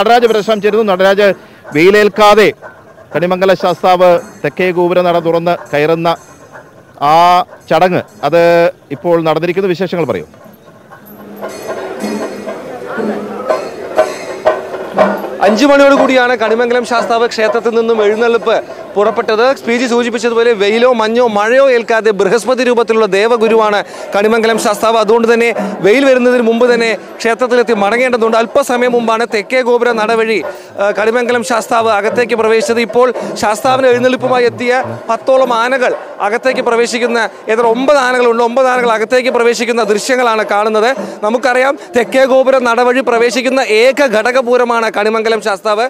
നടരാജ് പ്രശ്നം ചേരുന്നു നടരാജ് വെയിലേൽക്കാതെ കണിമംഗല ശാസ്താവ് തെക്കേ ഗോപുര നട തുറന്ന് കയറുന്ന ആ ചടങ്ങ് അത് ഇപ്പോൾ നടന്നിരിക്കുന്ന. വിശേഷങ്ങൾ പറയൂ. അഞ്ചു മണിയോട് കൂടിയാണ് കണിമംഗലം ശാസ്താവ് ക്ഷേത്രത്തിൽ നിന്നും എഴുന്നള്ളിപ്പ്. പുറപ്പെട്ടത്. സ്പീജി സൂചിപ്പിച്ചതുപോലെ വെയിലോ മഞ്ഞോ മഴയോ ഏൽക്കാതെ ബൃഹസ്പതി രൂപത്തിലുള്ള ദേവഗുരുവാണ് കണിമംഗലം ശാസ്താവ്. അതുകൊണ്ട് തന്നെ വെയിൽ വരുന്നതിന് മുമ്പ് തന്നെ ക്ഷേത്രത്തിലെത്തി മടങ്ങേണ്ടതുണ്ട്. അല്പസമയം മുമ്പാണ് തെക്കേ ഗോപുര നടവഴി കണിമംഗലം ശാസ്താവ് അകത്തേക്ക് പ്രവേശിച്ചത്. ഇപ്പോൾ ശാസ്താവിന് എഴുന്നള്ളിപ്പുമായി എത്തിയ പത്തോളം ആനകൾ അകത്തേക്ക് പ്രവേശിക്കുന്ന ഏതൊരു ഒമ്പത് ആനകളുണ്ട്. ഒമ്പത് ആനകൾ അകത്തേക്ക് പ്രവേശിക്കുന്ന ദൃശ്യങ്ങളാണ് കാണുന്നത്. നമുക്കറിയാം തെക്കേ ഗോപുരം നടവഴി പ്രവേശിക്കുന്ന ഏക ഘടകപൂരമാണ് കണിമംഗലം ശാസ്താവ്.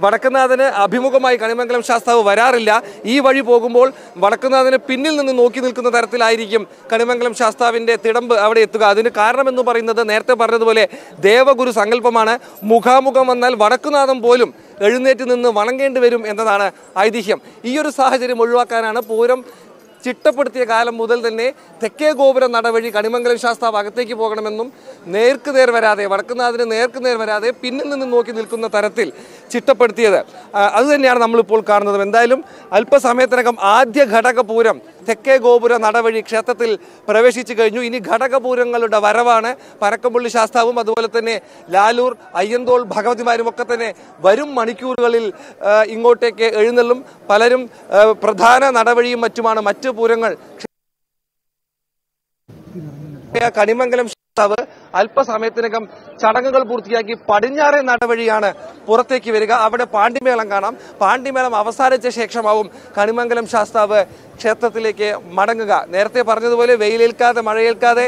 വടക്കുന്നാഥന് അഭിമുഖമായി കണിമംഗലം ശാസ്താവ് വരാറില്ല. ഈ വഴി പോകുമ്പോൾ വടക്കുന്നാഥന് പിന്നിൽ നിന്ന് നോക്കി നിൽക്കുന്ന തരത്തിലായിരിക്കും കണിമംഗലം ശാസ്താവിന്റെ തിടമ്പ് അവിടെ എത്തുക. അതിന് കാരണമെന്ന് പറയുന്നത് നേരത്തെ പറഞ്ഞതുപോലെ ദേവഗുരു സങ്കല്പമാണ്. മുഖാമുഖം വന്നാൽ വടക്കുനാഥം പോലും എഴുന്നേറ്റ് നിന്ന് വണങ്ങേണ്ടി വരും എന്നതാണ് ഐതിഹ്യം. ഈ ഒരു സാഹചര്യം ഒഴിവാക്കാനാണ് പൂരം ചിട്ടപ്പെടുത്തിയ കാലം മുതൽ തന്നെ തെക്കേ ഗോപുരം നടവഴി കണിമംഗലം ശാസ്താവ് അകത്തേക്ക് പോകണമെന്നും നേർക്ക് നേർ വരാതെ വടക്കുന്നാഥിന് നേർക്ക് നേർ വരാതെ പിന്നിൽ നിന്ന് നോക്കി നിൽക്കുന്ന തരത്തിൽ ചിട്ടപ്പെടുത്തിയത്. അതുതന്നെയാണ് അത് തന്നെയാണ് നമ്മളിപ്പോൾ കാണുന്നത്. എന്തായാലും അല്പസമയത്തിനകം ആദ്യ ഘടകപൂരം തെക്കേ ഗോപുര നടവഴി ക്ഷേത്രത്തിൽ പ്രവേശിച്ചു കഴിഞ്ഞു. ഇനി ഘടകപൂരങ്ങളുടെ വരവാണ് പരക്കമ്പള്ളി ശാസ്താവും അതുപോലെ തന്നെ ലാലൂർ അയ്യന്തോൾ ഭഗവതിമാരും ഒക്കെ തന്നെ വരും മണിക്കൂറുകളിൽ ഇങ്ങോട്ടേക്ക് എഴുന്നള്ളും. പലരും പ്രധാന നടവഴിയും മറ്റുമാണ് മറ്റു പൂരങ്ങൾ. കണിമംഗലം ശാസ്താവ് അല്പസമയത്തിനകം ചടങ്ങുകൾ പൂർത്തിയാക്കി പടിഞ്ഞാറേ നടവഴിയാണ് പുറത്തേക്ക് വരിക. അവിടെ പാണ്ഡിമേളം കാണാം. പാണ്ഡിമേളം അവസാനിച്ച ശേഷമാവും കണിമംഗലം ശാസ്താവ് ക്ഷേത്രത്തിലേക്ക് മടങ്ങുക. നേരത്തെ പറഞ്ഞതുപോലെ വെയിലേൽക്കാതെ മഴയേൽക്കാതെ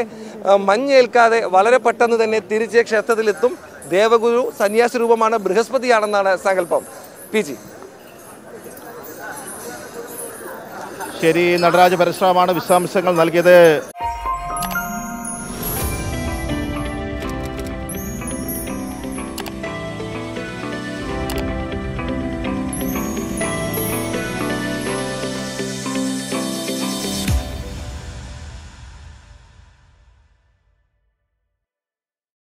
മഞ്ഞേൽക്കാതെ വളരെ പെട്ടെന്ന് തന്നെ തിരിച്ച് ക്ഷേത്രത്തിലെത്തും. ദേവഗുരു സന്യാസി രൂപമാണ് ബൃഹസ്പതിയാണെന്നാണ് സങ്കല്പം. P G. ശരി നടരാജ പരശുരാമാണ് വിശദാംശങ്ങൾ നൽകിയത്.